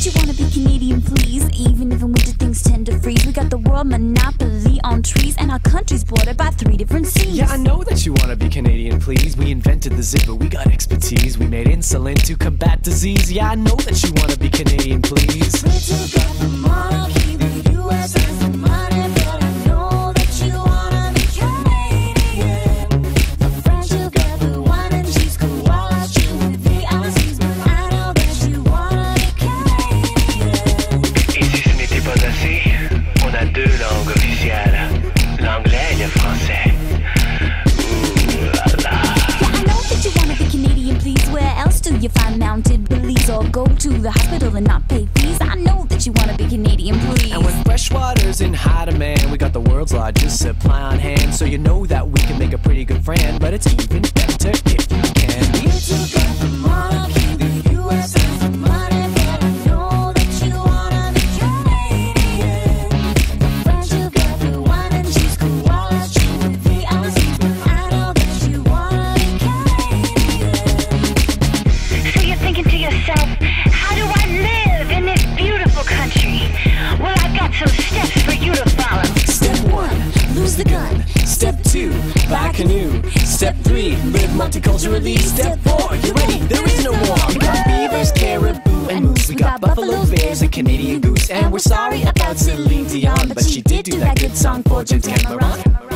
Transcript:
Would you wanna be Canadian, please? Even if in winter things tend to freeze, we got the world monopoly on trees, and our country's bordered by three different seas. Yeah, I know that you wanna be Canadian, please. We invented the zipper, we got expertise. We made insulin to combat disease. Yeah, I know that you wanna be Canadian, please. Do you find mounted police or go to the hospital and not pay fees? I know that you wanna be Canadian, please. And when fresh water's in high demand, we got the world's largest supply on hand. So you know that we can make a pretty good friend, but it's even Step three, live multiculturally. Step four, you ready? There is no more. We got beavers, caribou, and moose. We got buffalo bears and Canadian goose. And we're sorry about Celine Dion, but she did do that good song for Jim Cameron.